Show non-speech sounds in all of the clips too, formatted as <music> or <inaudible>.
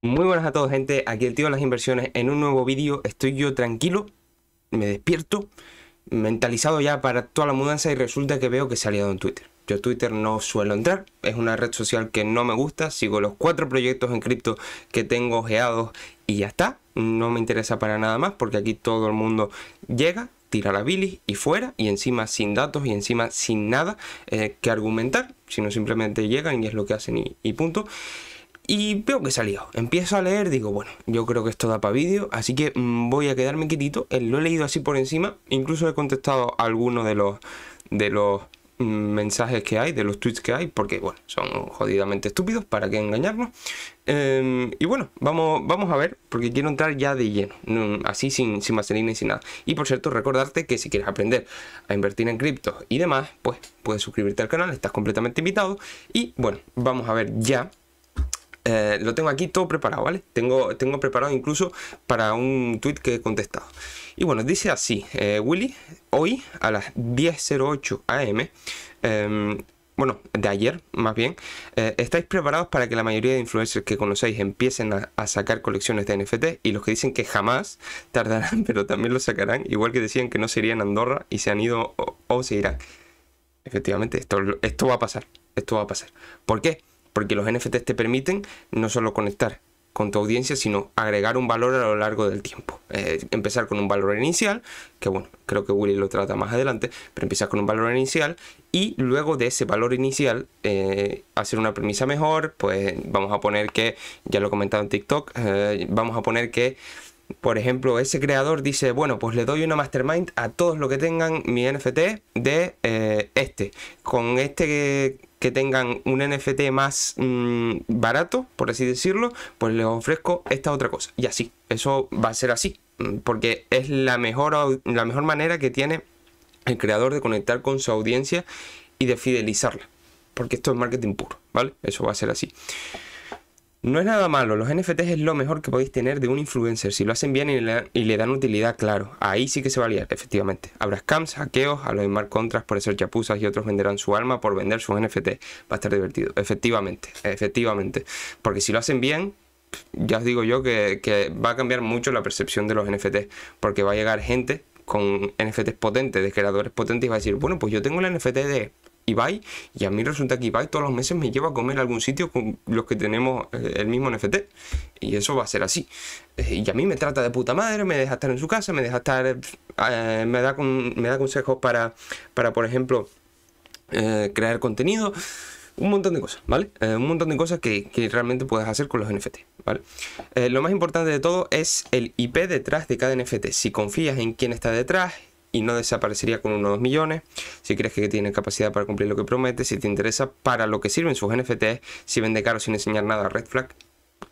Muy buenas a todos gente, aquí el tío de las inversiones en un nuevo vídeo, estoy yo tranquilo, me despierto, mentalizado ya para toda la mudanza y resulta que veo que se ha liado en Twitter. Yo Twitter no suelo entrar, es una red social que no me gusta, sigo los cuatro proyectos en cripto que tengo geados y ya está, no me interesa para nada más porque aquí todo el mundo llega, tira la bilis y fuera y encima sin datos y encima sin nada eh, que argumentar, sino simplemente llegan y es lo que hacen y punto. Y veo que salió. Empiezo a leer, digo, bueno, yo creo que esto da para vídeo, así que mm, voy a quedarme quietito. Eh, lo he leído así por encima, incluso he contestado algunos de los, de los mm, mensajes que hay, de los tweets que hay, porque bueno, son jodidamente estúpidos, para qué engañarnos. Em, y bueno, vamos, vamos a ver, porque quiero entrar ya de lleno, así sin, sin vaselina y sin nada. Y por cierto, recordarte que si quieres aprender a invertir en criptos y demás, pues puedes suscribirte al canal, estás completamente invitado. Y bueno, vamos a ver ya eh, lo tengo aquí todo preparado, ¿vale? Tengo, tengo preparado incluso para un tweet que he contestado. Y bueno, dice así, eh, Willy, hoy a las 10.08 am, em, bueno, de ayer más bien, eh, estáis preparados para que la mayoría de influencers que conocéis empiecen a, sacar colecciones de NFT y los que dicen que jamás tardarán, <laughs> pero también lo sacarán, igual que decían que no serían Andorra y se han ido o, se irán. Efectivamente, esto, esto va a pasar, esto va a pasar. ¿Por qué? Porque los NFTs te permiten no solo conectar con tu audiencia, sino agregar un valor a lo largo del tiempo. Eh, empezar con un valor inicial, que bueno, creo que Willy lo trata más adelante, pero empiezas con un valor inicial y luego de ese valor inicial eh, hacer una premisa mejor, pues vamos a poner que, ya lo he comentado en TikTok, eh, vamos a poner que por ejemplo, ese creador dice, bueno, pues le doy una mastermind a todos los que tengan mi NFT de este. Con este que tengan un NFT más mm, barato, por así decirlo, pues les ofrezco esta otra cosa. Y así, eso va a ser así, mm, porque es la mejor, la mejor manera que tiene el creador de conectar con su audiencia y de fidelizarla. Porque esto es marketing puro, ¿vale? Eso va a ser así. No es nada malo, los NFTs es lo mejor que podéis tener de un influencer. Si lo hacen bien y le, dan utilidad, claro, ahí sí que se va a liar, efectivamente. Habrá scams, hackeos, a los smart contras por ser chapuzas y otros venderán su alma por vender sus NFT. Va a estar divertido, efectivamente, efectivamente. Porque si lo hacen bien, ya os digo yo que, que va a cambiar mucho la percepción de los NFTs. Porque va a llegar gente con NFTs potentes, de creadores potentes, y va a decir, bueno, pues yo tengo el NFT de Ibai y a mí resulta que Ibai todos los meses me lleva a comer a algún sitio con los que tenemos eh, el mismo NFT y eso va a ser así eh, y a mí me trata de puta madre me deja estar en su casa me deja estar eh, me da me da consejos para para por ejemplo crear contenido un montón de cosas, ¿vale? un montón de cosas que, que, realmente puedes hacer con los NFT, ¿vale? lo más importante de todo es el IP detrás de cada NFT. Si confías en quién está detrás, y no desaparecería con uno o dos millones. Si crees que tiene capacidad para cumplir lo que promete, si te interesa para lo que sirven sus NFTs, si vende caro sin enseñar nada, red flag.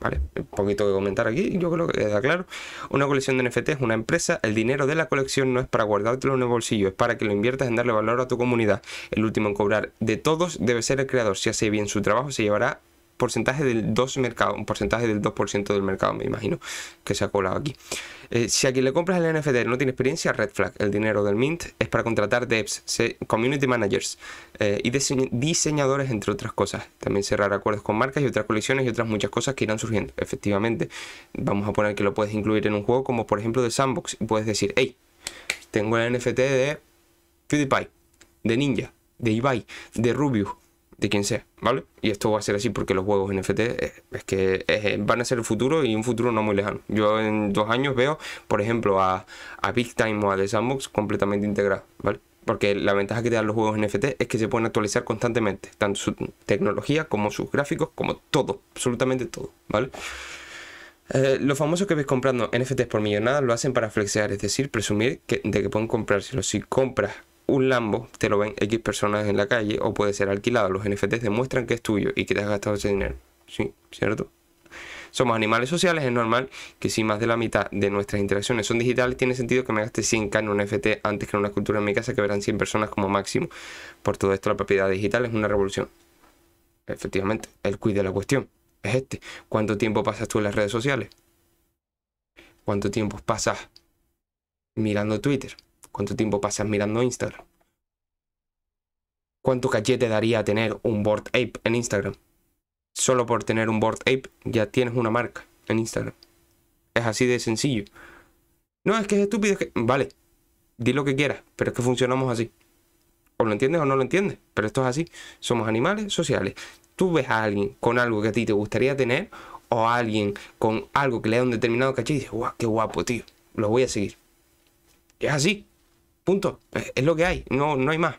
Vale, un poquito que comentar aquí, yo creo que queda claro. Una colección de NFT es una empresa, el dinero de la colección no es para guardártelo en el bolsillo, es para que lo inviertas en darle valor a tu comunidad. El último en cobrar de todos debe ser el creador. Si hace bien su trabajo, se llevará porcentaje del 2 mercado, un porcentaje del 2% del mercado, me imagino, que se ha colado aquí. Eh, si a quien le compras el NFT no tiene experiencia, red flag. El dinero del Mint es para contratar devs, community managers eh, y diseñadores, entre otras cosas. También cerrar acuerdos con marcas y otras colecciones y otras muchas cosas que irán surgiendo. Efectivamente, vamos a poner que lo puedes incluir en un juego como por ejemplo de Sandbox y puedes decir, hey, tengo el NFT de PewDiePie, de Ninja, de Ibai, de Rubius, de quien sea, ¿vale? Y esto va a ser así porque los juegos NFT eh, es que eh, van a ser el futuro y un futuro no muy lejano. Yo en dos años veo, por ejemplo, a, Big Time o a The Sandbox completamente integrados, ¿vale? Porque la ventaja que te dan los juegos NFT es que se pueden actualizar constantemente, tanto su tecnología como sus gráficos, como todo, absolutamente todo, ¿vale? Eh, los famosos que ves comprando NFTs por millonadas lo hacen para flexear, es decir, presumir que, de que pueden comprárselo. Si compras un Lambo te lo ven X personas en la calle o puede ser alquilado. Los NFTs demuestran que es tuyo y que te has gastado ese dinero. Sí, ¿cierto? Somos animales sociales, es normal que si más de la mitad de nuestras interacciones son digitales, tiene sentido que me gaste 100k en un NFT antes que en una escultura en mi casa que verán 100 personas como máximo. Por todo esto, la propiedad digital es una revolución. Efectivamente, el cuide de la cuestión es este. ¿Cuánto tiempo pasas tú en las redes sociales? ¿Cuánto tiempo pasas mirando Twitter? ¿Cuánto tiempo pasas mirando Instagram? ¿Cuánto caché te daría tener un board ape en Instagram? Solo por tener un board ape ya tienes una marca. en Instagram. Es así de sencillo. No, es que es estúpido, es que... Vale, di lo que quieras, pero es que funcionamos así. O lo entiendes o no lo entiendes, pero esto es así. Somos animales sociales. Tú ves a alguien con algo que a ti te gustaría tener o a alguien con algo que le da un determinado caché y dices, guau, qué guapo, tío, lo voy a seguir. es así. Punto. Es, lo que hay, no, no hay más.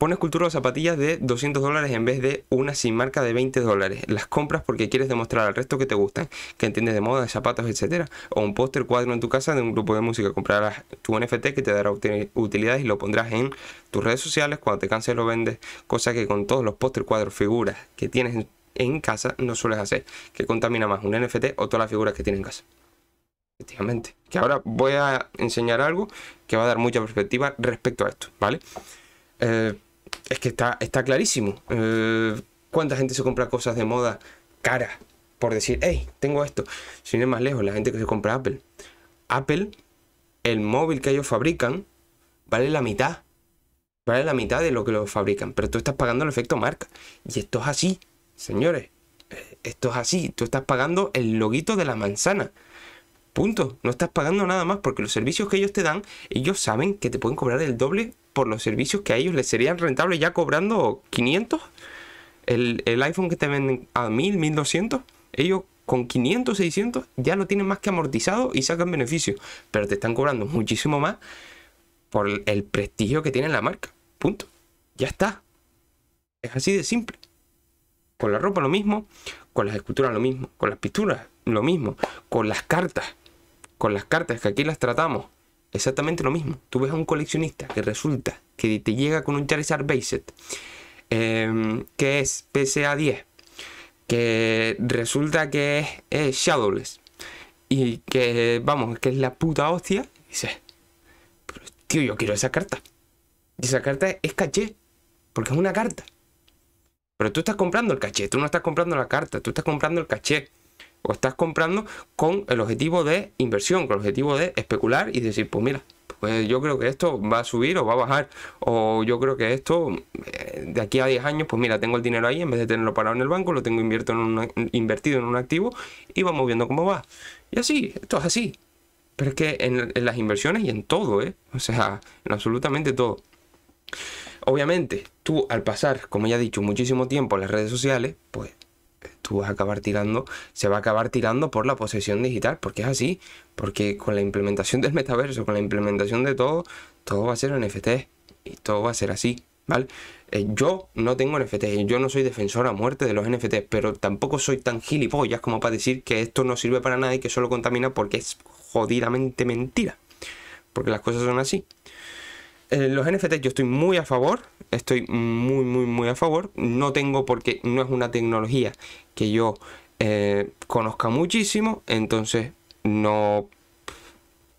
Pones cultura de zapatillas de 200 dólares en vez de una sin marca de 20 dólares. Las compras porque quieres demostrar al resto que te gustan, que entiendes de moda, de zapatos, etc. O un póster cuadro en tu casa de un grupo de música. Comprarás tu NFT que te dará utilidades y lo pondrás en tus redes sociales. Cuando te canses lo vendes. Cosa que con todos los póster, cuadros, figuras que tienes en casa no sueles hacer. Que contamina más un NFT o todas las figuras que tienes en casa. Efectivamente. Que ahora voy a enseñar algo que va a dar mucha perspectiva respecto a esto, ¿vale? Eh, es que está, está clarísimo. Eh, ¿Cuánta gente se compra cosas de moda caras por decir, hey, tengo esto? Sin ir más lejos, la gente que se compra Apple. Apple, el móvil que ellos fabrican, vale la mitad. Vale la mitad de lo que lo fabrican. Pero tú estás pagando el efecto marca. Y esto es así, señores. Eh, esto es así. Tú estás pagando el loguito de la manzana. Punto. No estás pagando nada más porque los servicios que ellos te dan, ellos saben que te pueden cobrar el doble por los servicios que a ellos les serían rentables ya cobrando 500. El, iPhone que te venden a 1000, 1200, ellos con 500, 600 ya lo tienen más que amortizado y sacan beneficios. Pero te están cobrando muchísimo más por el prestigio que tiene la marca. Punto. Ya está. Es así de simple. Con la ropa lo mismo, con las esculturas lo mismo, con las pinturas lo mismo, con las cartas con las cartas que aquí las tratamos, exactamente lo mismo. Tú ves a un coleccionista que resulta que te llega con un Charizard Based, em, que es PSA 10, que resulta que es, Shadowless, y que, vamos, que es la puta hostia, y dices, pero tío, yo quiero esa carta. Y esa carta es caché, porque es una carta. Pero tú estás comprando el caché, tú no estás comprando la carta, tú estás comprando el caché o estás comprando con el objetivo de inversión, con el objetivo de especular y decir, pues mira, pues yo creo que esto va a subir o va a bajar, o yo creo que esto eh, de aquí a 10 años, pues mira, tengo el dinero ahí, en vez de tenerlo parado en el banco, lo tengo invertido en un activo y vamos viendo cómo va. Y así, esto es así. Pero es que en, en las inversiones y en todo, ¿eh? O sea, en absolutamente todo. Obviamente, tú al pasar, como ya he dicho, muchísimo tiempo en las redes sociales, pues tú vas a acabar tirando, se va a acabar tirando por la posesión digital, porque es así, porque con la implementación del metaverso, con la implementación de todo, todo va a ser NFT y todo va a ser así, ¿vale? Eh, yo no tengo NFT, yo no soy defensor a muerte de los NFT, pero tampoco soy tan gilipollas como para decir que esto no sirve para nada y que solo contamina porque es jodidamente mentira, porque las cosas son así. Eh, los NFT yo estoy muy a favor, estoy muy, muy, muy a favor. No tengo porque no es una tecnología que yo eh, conozca muchísimo, entonces no,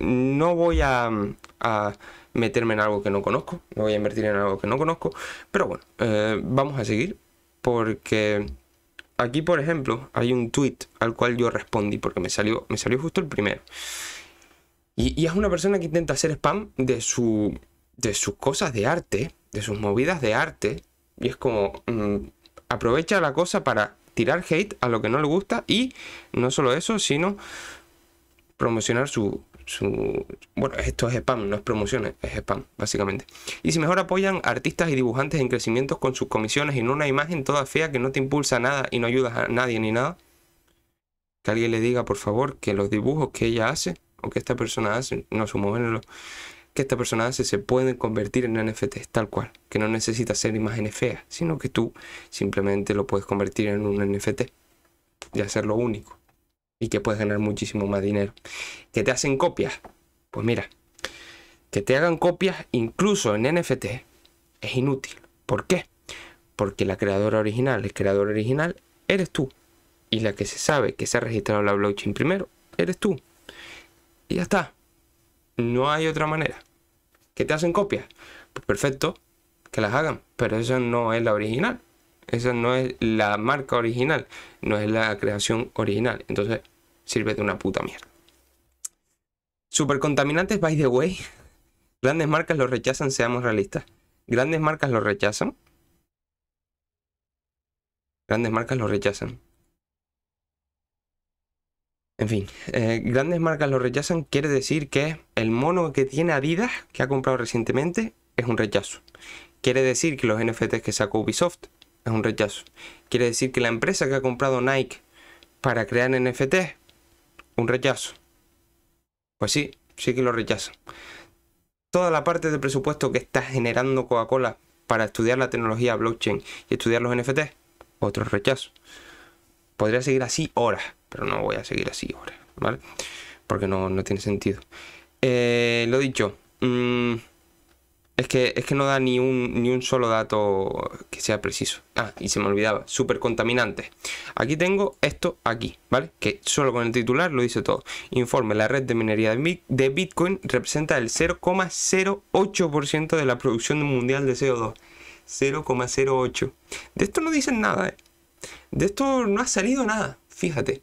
no voy a, meterme en algo que no conozco, no voy a invertir en algo que no conozco, pero bueno, eh, vamos a seguir porque aquí por ejemplo hay un tweet al cual yo respondí porque me salió, me salió justo el primero. Y, y es una persona que intenta hacer spam de su de sus cosas de arte, de sus movidas de arte. Y es como, mm, aprovecha la cosa para tirar hate a lo que no le gusta y no solo eso, sino promocionar su, su... Bueno, esto es spam, no es promoción, es spam, básicamente. Y si mejor apoyan artistas y dibujantes en crecimientos con sus comisiones y no una imagen toda fea que no te impulsa nada y no ayudas a nadie ni nada, que alguien le diga, por favor, que los dibujos que ella hace o que esta persona hace, no su modelo, que esta persona hace se pueden convertir en NFTs tal cual, que no necesita ser imágenes feas, sino que tú simplemente lo puedes convertir en un NFT y hacerlo único y que puedes ganar muchísimo más dinero. ¿Que te hacen copias? Pues mira, que te hagan copias incluso en NFT es inútil. ¿Por qué? Porque la creadora original, el creador original, eres tú. Y la que se sabe que se ha registrado la blockchain primero, eres tú. Y ya está. No hay otra manera. ¿Que te hacen copias? Pues perfecto, que las hagan, pero esa no es la original. Esa no es la marca original, no es la creación original. Entonces sirve de una puta mierda. Super contaminantes, by the way. Grandes marcas lo rechazan, seamos realistas. Grandes marcas lo rechazan. Grandes marcas lo rechazan. En fin, eh, grandes marcas lo rechazan, quiere decir que el mono que tiene Adidas, que ha comprado recientemente, es un rechazo. Quiere decir que los NFTs que sacó Ubisoft es un rechazo. Quiere decir que la empresa que ha comprado Nike para crear NFTs, un rechazo. Pues sí, sí que lo rechazan. Toda la parte del presupuesto que está generando Coca-Cola para estudiar la tecnología blockchain y estudiar los NFTs, otro rechazo. Podría seguir así horas, pero no voy a seguir así horas, ¿vale? Porque no, tiene sentido. Eh, lo dicho, mm, es que, es que no da ni un, ni un solo dato que sea preciso. Ah, y se me olvidaba, súper contaminante. Aquí tengo esto aquí, ¿vale? Que solo con el titular lo dice todo. Informe, la red de minería de Bitcoin representa el 0,08% de la producción mundial de CO2. 0,08. De esto no dicen nada, ¿eh? De esto no ha salido nada, fíjate.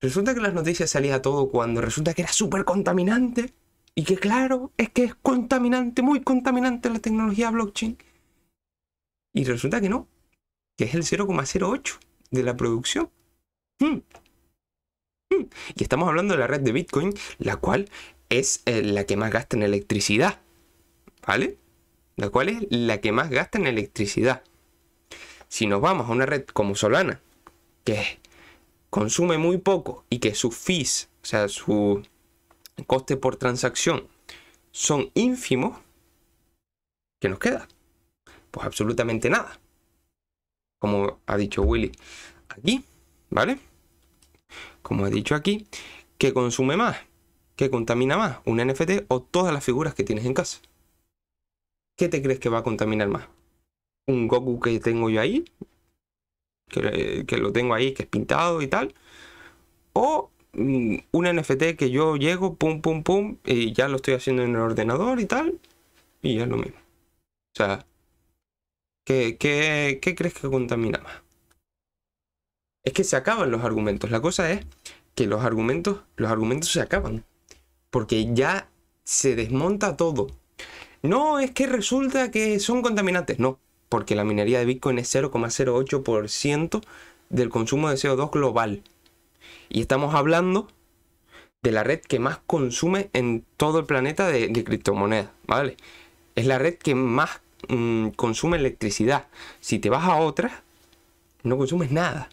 Resulta que las noticias salía todo cuando resulta que era súper contaminante y que claro, es que es contaminante, muy contaminante la tecnología blockchain. Y resulta que no, que es el 0,08 de la producción. Hmm. Hmm. Y estamos hablando de la red de Bitcoin, la cual es eh, la que más gasta en electricidad. ¿Vale? La cual es la que más gasta en electricidad. Si nos vamos a una red como Solana, que consume muy poco y que sus fees, o sea, su coste por transacción son ínfimos, ¿qué nos queda? Pues absolutamente nada. Como ha dicho Willy aquí, ¿vale? Como ha dicho aquí, ¿qué consume más? ¿Qué contamina más? ¿Un NFT o todas las figuras que tienes en casa? ¿Qué te crees que va a contaminar más? ¿Un Goku que tengo yo ahí? Que, lo tengo ahí, que es pintado y tal. O Mm, un NFT que yo llego, pum, pum, pum, y ya lo estoy haciendo en el ordenador y tal, y ya es lo mismo. O sea, ¿qué, qué, qué crees que contamina más? Es que se acaban los argumentos. La cosa es que los argumentos, los argumentos se acaban. Porque ya se desmonta todo. No es que resulta que son contaminantes. No, porque la minería de Bitcoin es 0,08% del consumo de CO2 global. Y estamos hablando de la red que más consume en todo el planeta de, criptomonedas, ¿vale? Es la red que más mm, consume electricidad. Si te vas a otra, no consumes nada.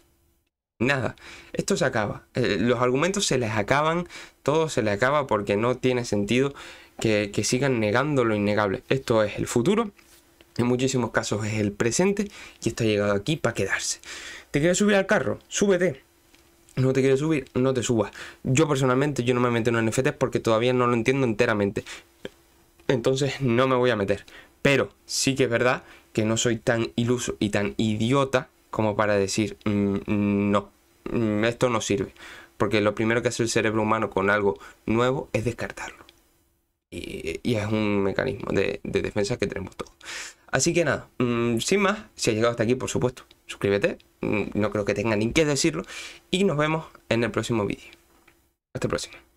Nada. Esto se acaba. Eh, los argumentos se les acaban, todo se les acaba porque no tiene sentido que sigan negando lo innegable. Esto es el futuro, en muchísimos casos es el presente y esto ha llegado aquí para quedarse. ¿Te quieres subir al carro? Súbete no te quieres subir, no te subas. Yo personalmente yo no me meto en NFTs porque todavía no lo entiendo enteramente. Entonces no me voy a meter. Pero sí que es verdad que no soy tan iluso y tan idiota como para decir mm, no, mm, esto no sirve. Porque lo primero que hace el cerebro humano con algo nuevo es descartarlo. Y, es un mecanismo de, defensa que tenemos todos. Así que nada, mm, sin más, si has llegado hasta aquí, por supuesto, suscríbete, mm, no creo que tenga ni que decirlo, y nos vemos en el próximo vídeo. Hasta el próximo.